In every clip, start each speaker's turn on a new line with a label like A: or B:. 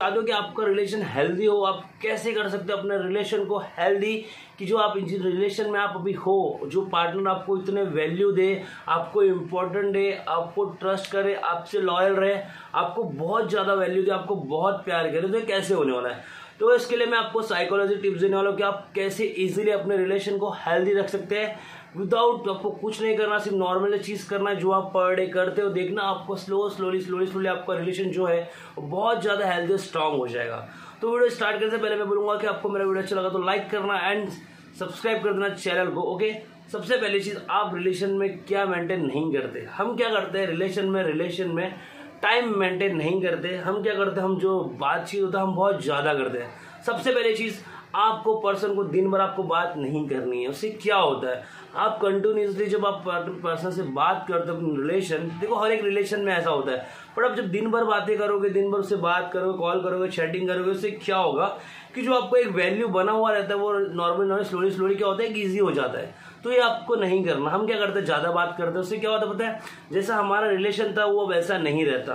A: बता दो कि आपका रिलेशन हेल्दी हो, आप कैसे कर सकते हो अपने रिलेशन को हेल्दी कि जो आप, जिस रिलेशन में आप अभी हो, जो पार्टनर आपको इतने वैल्यू दे, आपको इम्पोर्टेंट दे, आपको ट्रस्ट करे, आपसे लॉयल रहे, आपको बहुत ज़्यादा वैल्यू दे, आपको बहुत प्यार करे तो कैसे होने वाला है? तो इसके लिए मैं आपको साइकोलॉजी टिप्स देने वाला हूँ कि आप कैसे इजीली अपने रिलेशन को हेल्दी रख सकते हैं। विदाउट आपको कुछ नहीं करना, सिर्फ़ नॉर्मल चीज़ करना जो आप पर डे करते हो। देखना, आपको स्लो स्लोली स्लोली स्लोली आपका रिलेशन जो है बहुत ज़्यादा हेल्दी स्ट्रांग हो जाएगा। तो वीडियो स्टार्ट करने से पहले मैं बोलूँगा कि आपको मेरा वीडियो अच्छा लगा तो लाइक करना एंड सब्सक्राइब कर देना चैनल को ओके सबसे पहली चीज़, आप रिलेशन में क्या मेंटेन नहीं करते? हम क्या करते हैं? रिलेशन में रिलेशन में टाइम मेंटेन नहीं करते। हम क्या करते हम जो बातचीत होता है, हम बहुत ज़्यादा करते हैं। सबसे पहले चीज़, आपको पर्सन को दिन भर आपको बात नहीं करनी है। उससे क्या होता है? आप कंटिन्यूसली जब आप पर्सन से बात करते हो रिलेशन देखो हर एक रिलेशन में ऐसा होता है। पर आप जब दिन भर बातें करोगे, दिन भर उससे बात करोगे कॉल करोगे चैटिंग करोगे, उससे क्या होगा कि जो आपको एक वैल्यू बना हुआ रहता है, वो नॉर्मल नॉर्मल स्लोली स्लोली क्या होता है ईजी हो जाता है। तो ये आपको नहीं करना। हम क्या करते ज़्यादा बात करते हैं। उससे क्या होता पता है? जैसा हमारा रिलेशन था, वो वैसा नहीं रहता।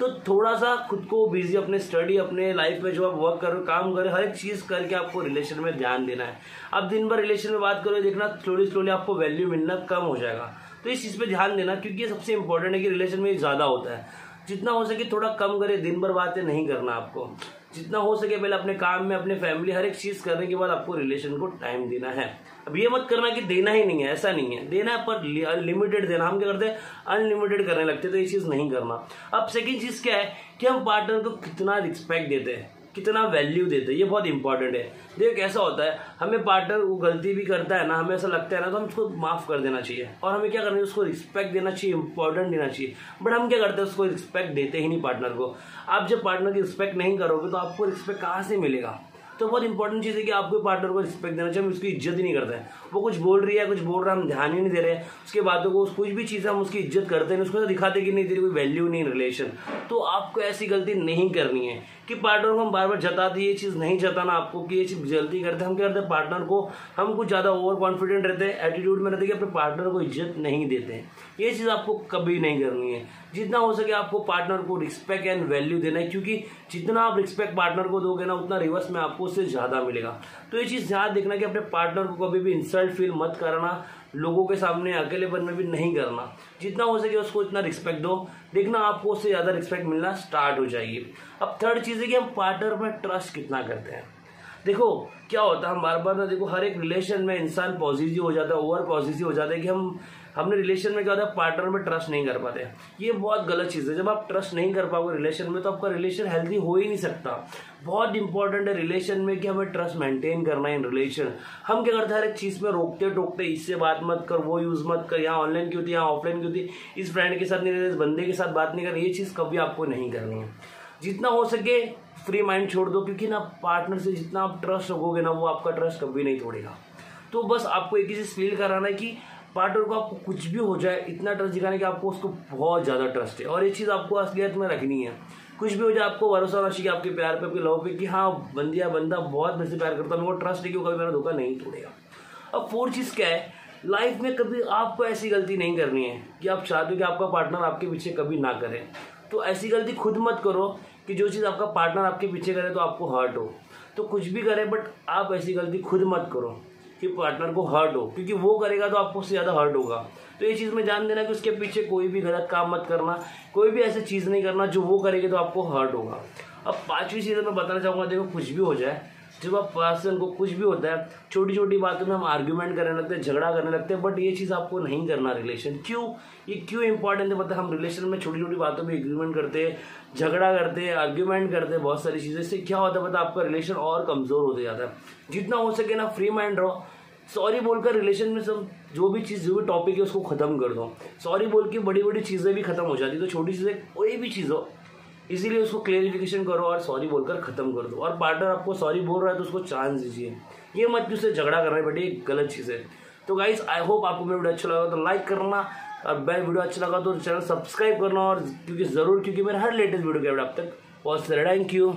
A: तो थोड़ा सा खुद को बिज़ी अपने स्टडी अपने लाइफ में जो आप वर्क करो काम करो हर एक चीज़ करके आपको रिलेशन में ध्यान देना है। आप दिन भर रिलेशन में बात करो, देखना स्लोली स्लोली आपको वैल्यू मिलना कम हो जाएगा। तो इस चीज़ पे ध्यान देना, क्योंकि ये सबसे इंपॉर्टेंट है कि रिलेशन में ज़्यादा होता है। जितना हो सके थोड़ा कम करे, दिन भर बातें नहीं करना आपको। जितना हो सके पहले अपने काम में, अपने फैमिली हर एक चीज़ करने के बाद आपको रिलेशन को टाइम देना है। अब ये मत करना कि देना ही नहीं है, ऐसा नहीं है। देना है पर अनलिमिटेड देना। हम क्या करते हैं? अनलिमिटेड करने लगते तो ये चीज़ नहीं करना। अब सेकेंड चीज़ क्या है कि हम पार्टनर को कितना रिस्पेक्ट देते हैं। कितना वैल्यू देते हैं, ये बहुत इंपॉर्टेंट है। देखो कैसा होता है, हमें पार्टनर वो गलती भी करता है ना, हमें ऐसा लगता है ना तो हम उसको माफ़ कर देना चाहिए। और हमें क्या करना चाहिए, उसको रिस्पेक्ट देना चाहिए इंपॉर्टेंट देना चाहिए। बट हम क्या करते हैं, उसको रिस्पेक्ट देते ही नहीं पार्टनर को। आप जब पार्टनर की रिस्पेक्ट नहीं करोगे तो आपको रिस्पेक्ट कहाँ से मिलेगा? तो बहुत इंपॉर्टेंट चीज़ है कि आपको पार्टनर को रिस्पेक्ट देना चाहिए, हम उसकी इज़्ज़त ही नहीं करते हैं। वो कुछ बोल रही है, कुछ बोल रहा है, हम ध्यान ही नहीं दे रहे हैं। उसके बातों को, कुछ भी चीज़ हम उसकी इज़्ज़त करते हैं, उसको दिखाते कि नहीं, तेरी कोई वैल्यू नहीं रिलेशन तो आपको ऐसी गलती नहीं करनी है कि पार्टनर को हम बार बार जताते ये चीज़ नहीं जताना आपको कि ये चीज़ जल्दी करते हम क्या करते हैं पार्टनर को, हम कुछ ज़्यादा ओवर कॉन्फिडेंट रहते हैं एटीट्यूड में रहते हैं कि अपने पार्टनर को इज़्ज़त नहीं देते हैं। ये चीज़ आपको कभी नहीं करनी है। जितना हो सके आपको पार्टनर को रिस्पेक्ट एंड वैल्यू देना है, क्योंकि जितना आप रिस्पेक्ट पार्टनर को दोगे ना, उतना रिवर्स में आपको उससे ज़्यादा मिलेगा। तो ये चीज़ ध्यान देखना कि अपने पार्टनर को कभी भी इंसल्ट फील मत करना, लोगों के सामने अकेलेपन में भी नहीं करना। जितना हो सके उसको इतना रिस्पेक्ट दो। देखना आपको उससे ज़्यादा रिस्पेक्ट मिलना स्टार्ट हो जाएगी। अब थर्ड चीज़ है कि हम पार्टनर में ट्रस्ट कितना करते हैं। देखो, क्या होता है, हम बार बार ना देखो, हर एक रिलेशन में इंसान पॉजिटिव हो जाता है ओवर पॉजिटिव हो जाता है, कि हम, हमने रिलेशन में क्या होता है पार्टनर में ट्रस्ट नहीं कर पाते। ये बहुत गलत चीज़ है। जब आप ट्रस्ट नहीं कर पाओगे रिलेशन में तो आपका रिलेशन हेल्दी हो ही नहीं सकता। बहुत इंपॉर्टेंट है रिलेशन में कि हमें ट्रस्ट मेंटेन करना है इन रिलेशन हम क्या करते हैं, हर एक चीज़ में रोकते, टोकते, इससे बात मत कर, वो यूज़ मत कर, यहाँ ऑनलाइन की होती है यहाँ ऑफलाइन की होती इस फ्रेंड के साथ नहीं रहते, इस बंदे के साथ बात नहीं कर, ये चीज़ कभी आपको नहीं करनी है। जितना हो सके फ्री माइंड छोड़ दो, क्योंकि ना पार्टनर से जितना आप ट्रस्ट रखोगे ना, वो आपका ट्रस्ट कभी नहीं तोड़ेगा। तो बस आपको एक ही चीज़ फील कराना है कि पार्टनर को आपको कुछ भी हो जाए, इतना ट्रस्ट दिखाने कि आपको उसको बहुत ज़्यादा ट्रस्ट है। और ये चीज़ आपको असलियत में रखनी है। कुछ भी हो जाए, आपको भरोसा होना चाहिए आपके प्यार पे, आपके लव पे कि हाँ बंदिया बंदा बहुत मेरे से प्यार करता है, मेरे को ट्रस्ट है कि वो कभी मेरा धोखा नहीं तोड़ेगा। अब फोर्थ चीज़ क्या है? लाइफ में कभी आपको ऐसी गलती नहीं करनी है कि आप चाहते हो कि आपका पार्टनर आपके पीछे कभी ना करे। तो ऐसी गलती खुद मत करो कि जो चीज़ आपका पार्टनर आपके पीछे करे तो आपको हर्ट हो। तो कुछ भी करे बट आप ऐसी गलती खुद मत करो कि पार्टनर को हर्ट हो, क्योंकि वो करेगा तो आपको उससे ज़्यादा हर्ट होगा। तो ये चीज़ में जान देना कि उसके पीछे कोई भी गलत काम मत करना, कोई भी ऐसी चीज़ नहीं करना जो वो करेगी तो आपको हर्ट होगा। अब पांचवी चीज़ मैं बताना चाहूँगा, देखो कुछ भी हो जाए जब आप पर्सन को कुछ भी होता है छोटी छोटी बातों में हम आर्ग्यूमेंट करने लगते हैं, झगड़ा करने लगते हैं बट ये चीज़ आपको नहीं करना रिलेशन क्यों? ये क्यों इंपॉर्टेंट है? मतलब हम रिलेशन में छोटी छोटी बातों में एग्रीमेंट करते हैं, झगड़ा करते हैं आर्ग्यूमेंट करते हैं, बहुत सारी चीज़ें, इससे क्या होता है मतलब आपका रिलेशन और कमज़ोर होते जाता है. जितना हो सके ना फ्री माइंड रहो. सॉरी बोलकर रिलेशन में सब जो भी चीज़, जो भी टॉपिक है, उसको ख़त्म कर दो. सॉरी बोल के बड़ी बड़ी चीज़ें भी ख़त्म हो जाती तो छोटी चीज़ें, कोई भी चीज़ हो इसीलिए उसको क्लेरिफिकेशन करो और सॉरी बोलकर ख़त्म कर दो। और पार्टनर आपको सॉरी बोल रहा है तो उसको चांस दीजिए। ये मत कि उससे झगड़ा करना है, बट गलत चीज़ है। तो गाइज़ आई होप आपको मेरा वीडियो अच्छा लगा तो लाइक करना और बेल वीडियो अच्छा लगा तो चैनल सब्सक्राइब करना और क्योंकि ज़रूर, क्योंकि मेरा हर लेटेस्ट वीडियो के आप तक बहुत सारे थैंक यू